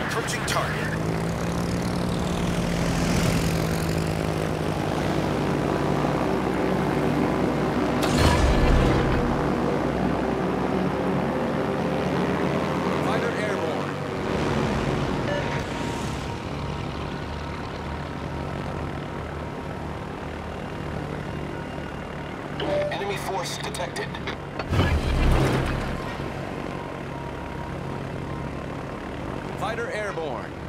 Approaching target. Fighter airborne. Enemy force detected. Fighter airborne.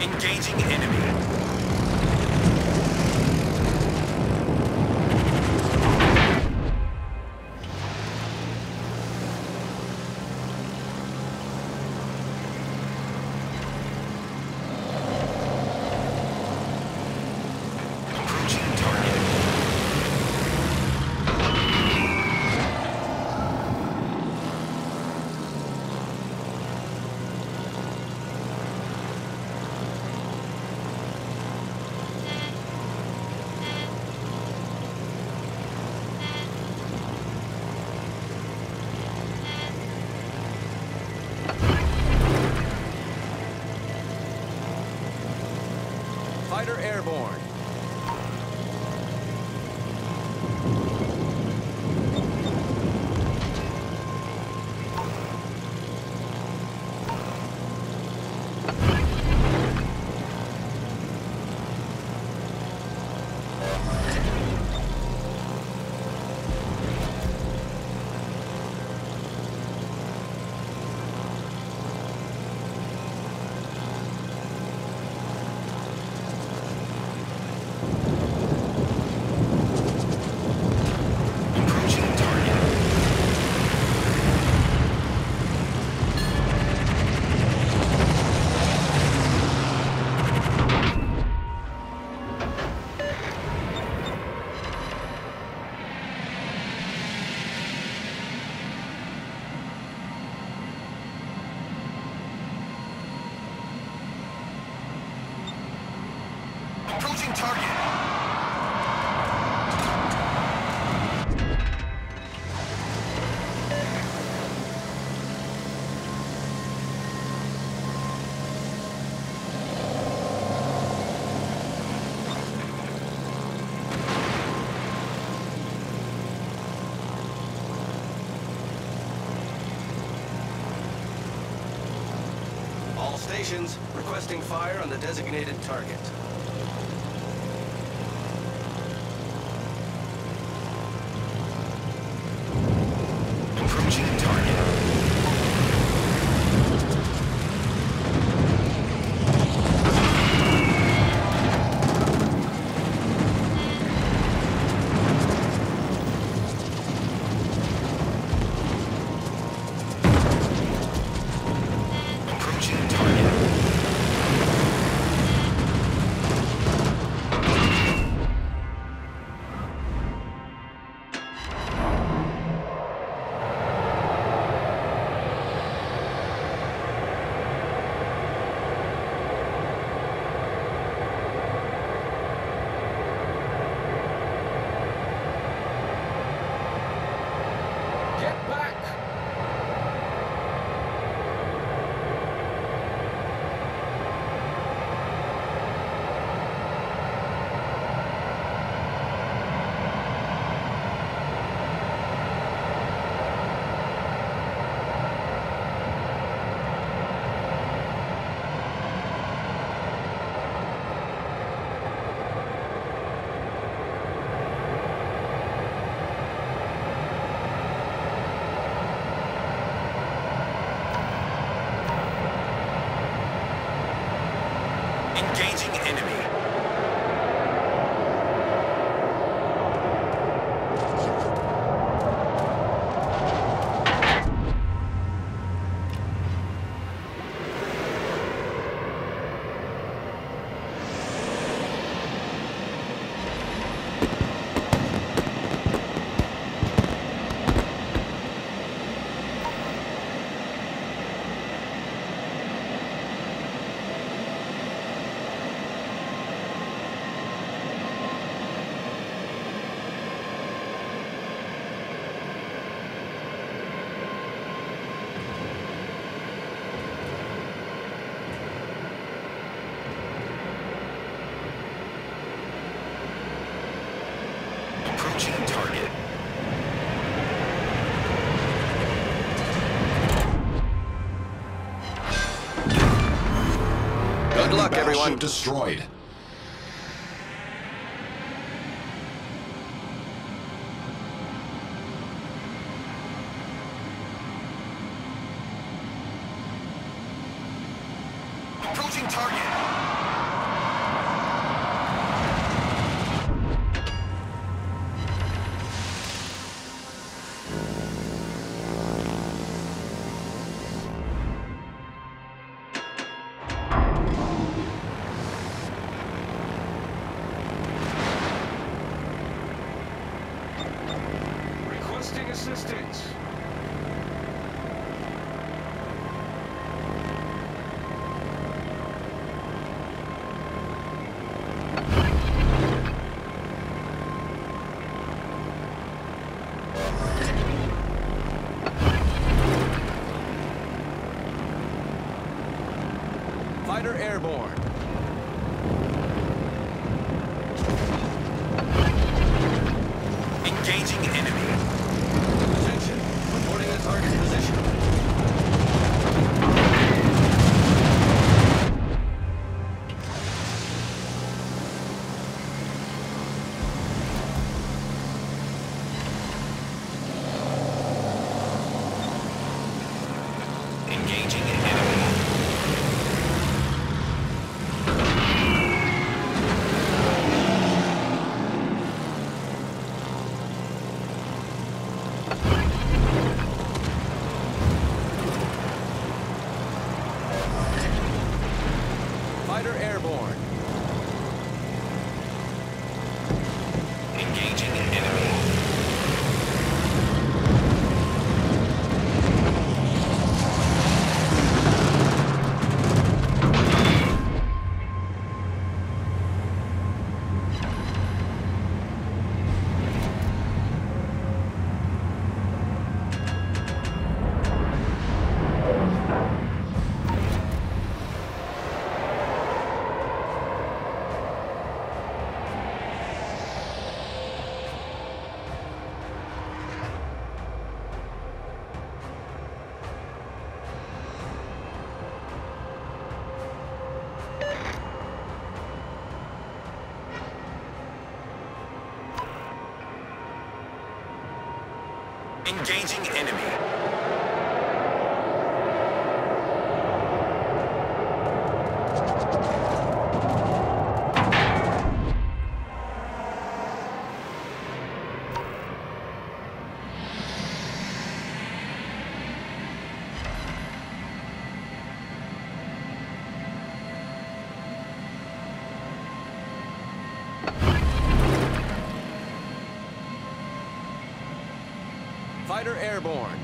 Engaging enemy. Stations requesting fire on the designated target. Engaging enemy. ship destroyed. airborne. engaging enemy. fighter airborne.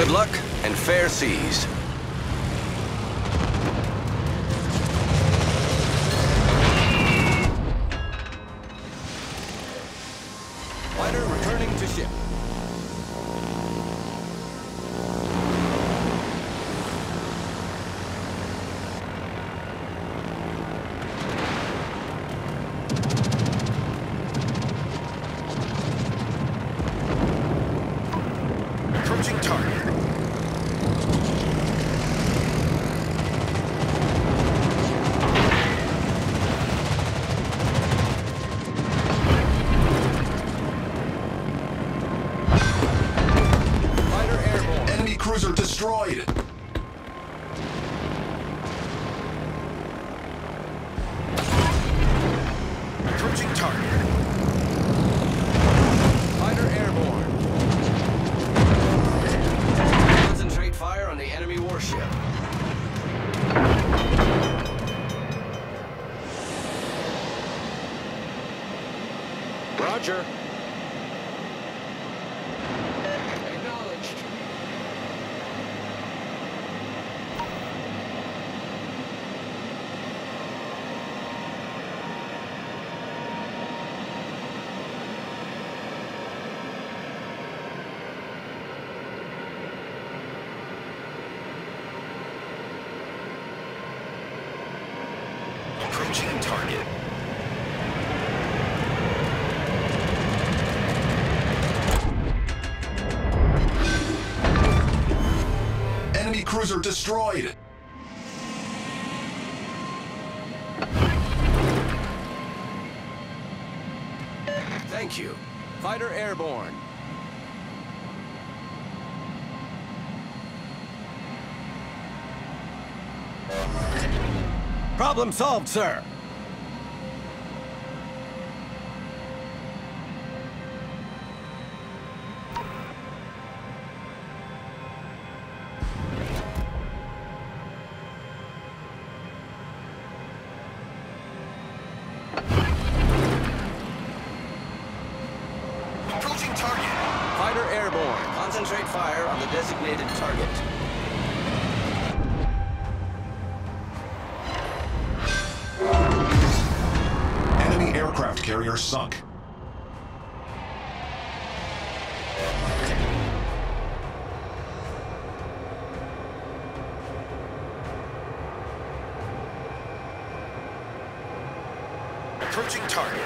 Good luck and fair seas. Roger. Acknowledged. Approaching target. Enemy cruiser destroyed. Thank you. Fighter airborne. Problem solved, sir. Target. Fighter airborne. Concentrate fire on the designated target. Enemy aircraft carrier sunk. Approaching target.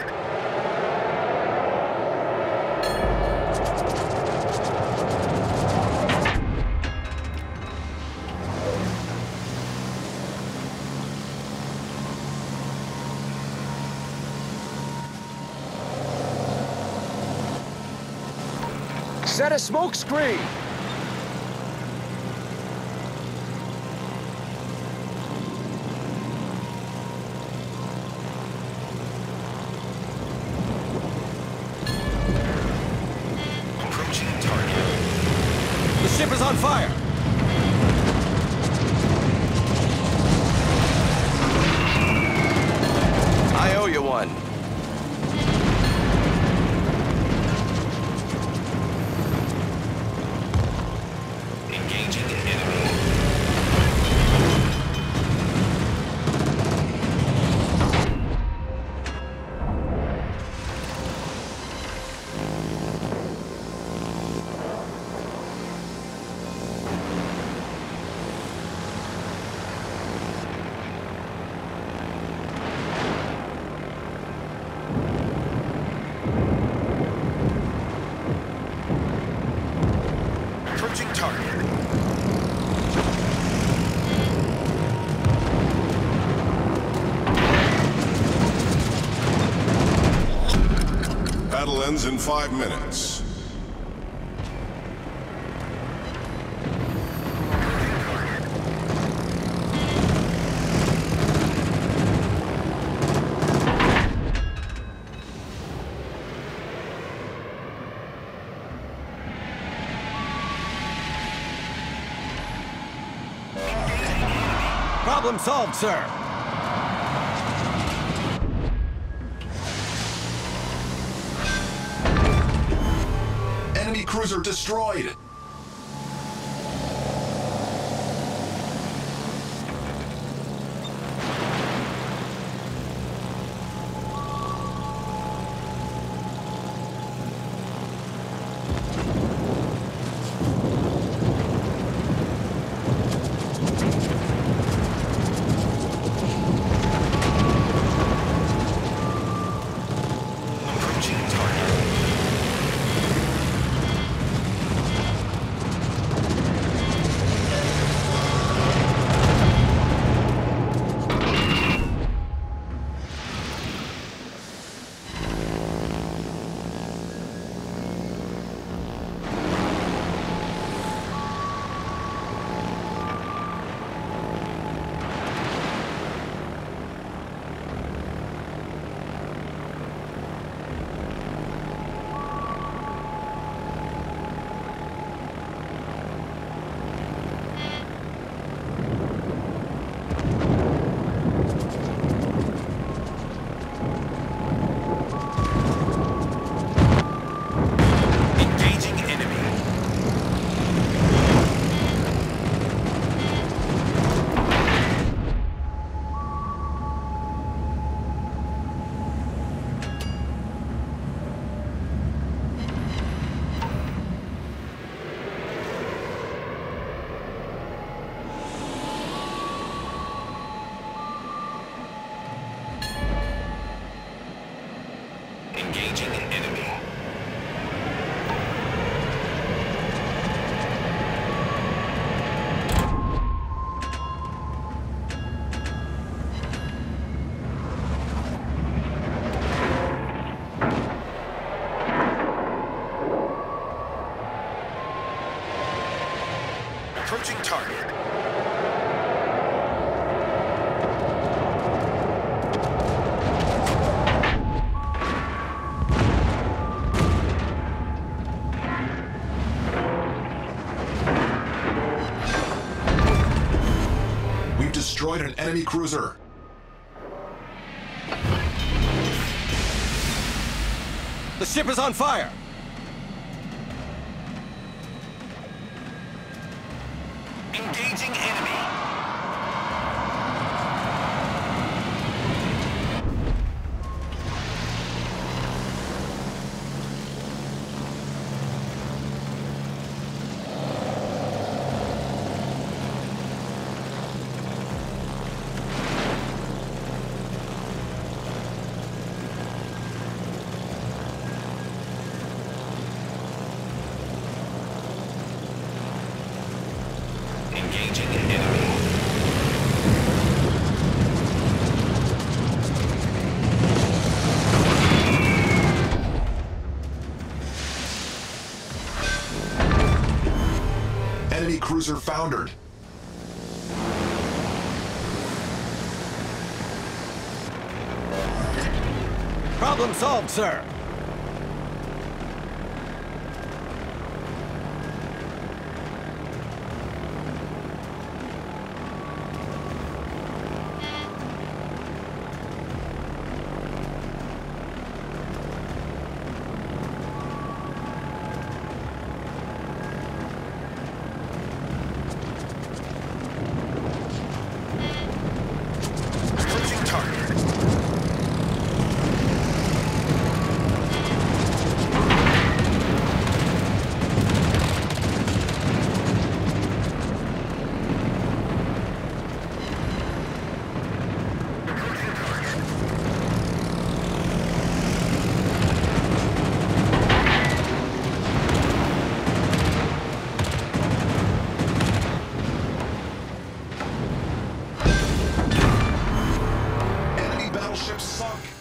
Set a smoke screen. In five minutes. Problem solved, sir. Cruiser destroyed. Approaching target. We've destroyed an enemy cruiser. The ship is on fire! Engaging enemy. Cruiser foundered. Problem solved, sir. ship sunk.